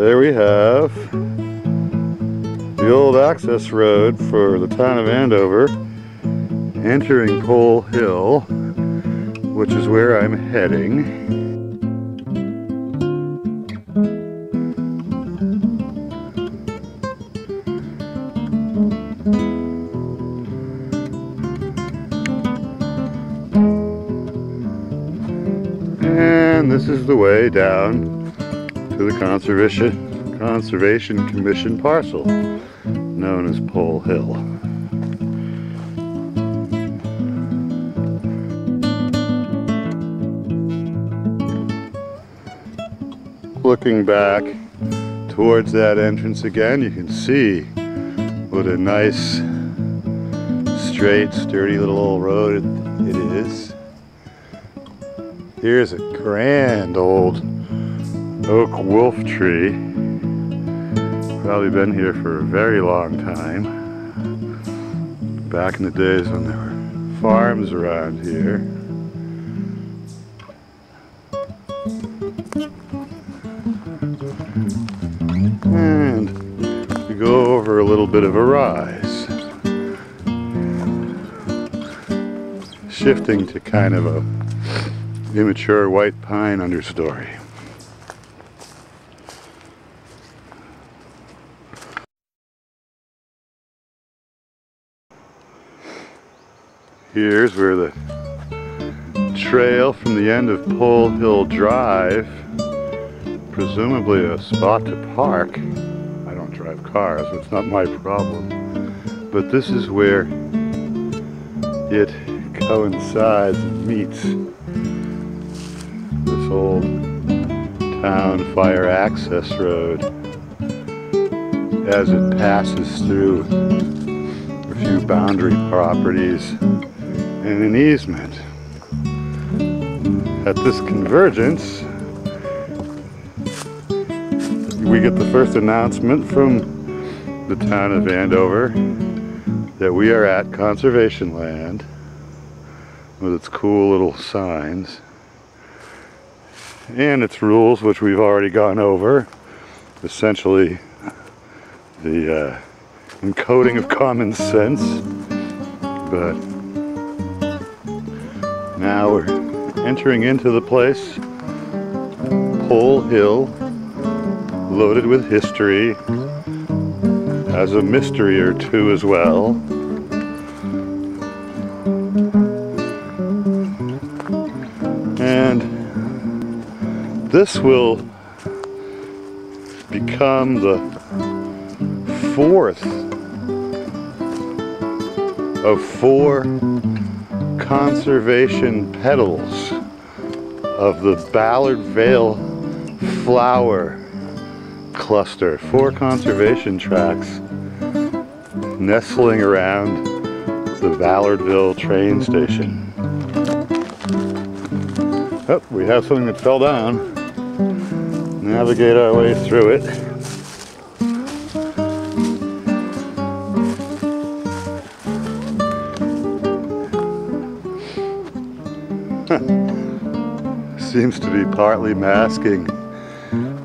there we have the old access road for the town of Andover entering Pole Hill, which is where I'm heading. And this is the way down to the Conservation, Conservation Commission parcel, known as Pole Hill. Looking back towards that entrance again, you can see what a nice, straight, sturdy little old road it is. Here's a grand old oak wolf tree. Probably been here for a very long time. Back in the days when there were farms around here. And we go over a little bit of a rise. Shifting to kind of a immature white pine understory. Here's where the trail from the end of Pole Hill Drive, presumably a spot to park. I don't drive cars, it's not my problem. But this is where it coincides and meets this old town fire access road as it passes through a few boundary properties and an easement. At this convergence, we get the first announcement from the town of Andover that we are at conservation land with its cool little signs and its rules, which we've already gone over. Essentially, the uh, encoding of common sense. But now we're entering into the place, Pole Hill, loaded with history, has a mystery or two as well. And this will become the fourth of four conservation petals of the Ballardvale flower cluster. Four conservation tracks nestling around the Ballardvale train station. Oh, we have something that fell down. Navigate our way through it. Seems to be partly masking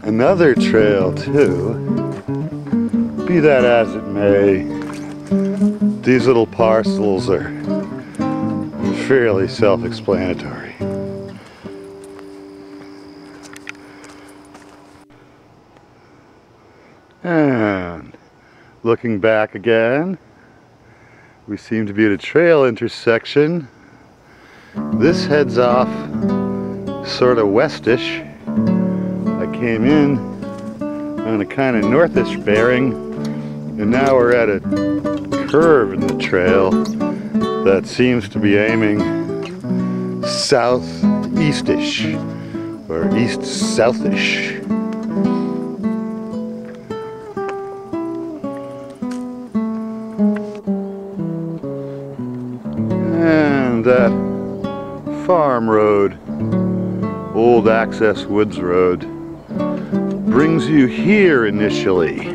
another trail too. Be that as it may, these little parcels are fairly self-explanatory. And looking back again, we seem to be at a trail intersection. This heads off sort of westish. I came in on a kind of northish bearing, and now we're at a curve in the trail that seems to be aiming southeastish or east-southish. And that farm road, old access woods road, brings you here initially.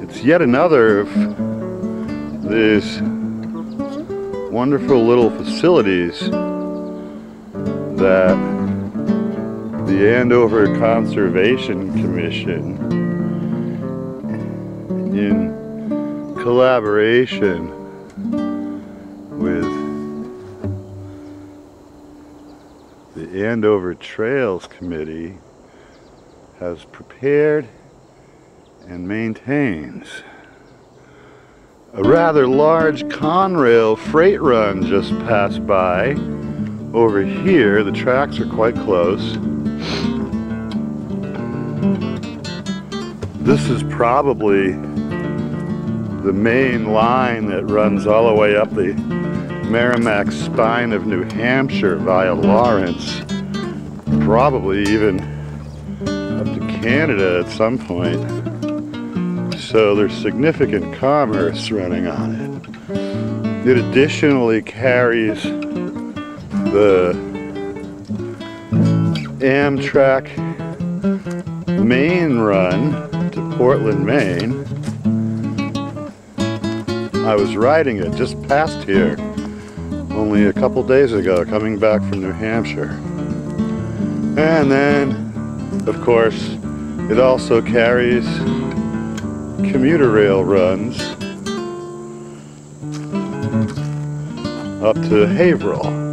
It's yet another of these wonderful little facilities that the Andover Conservation Commission in collaboration the Andover Trails Committee has prepared and maintains a rather large Conrail freight run just passed by over here. The tracks are quite close. This is probably the main line that runs all the way up the Merrimack spine of New Hampshire via Lawrence. Probably even up to Canada at some point. So there's significant commerce running on it. It additionally carries the Amtrak main run to Portland, Maine. I was riding it just past here only a couple days ago coming back from New Hampshire. And then, of course, it also carries commuter rail runs up to Haverhill.